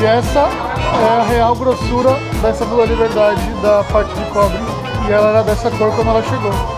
E essa é a real grossura dessa Lua Liberdade da parte de cobre. E ela era dessa cor quando ela chegou.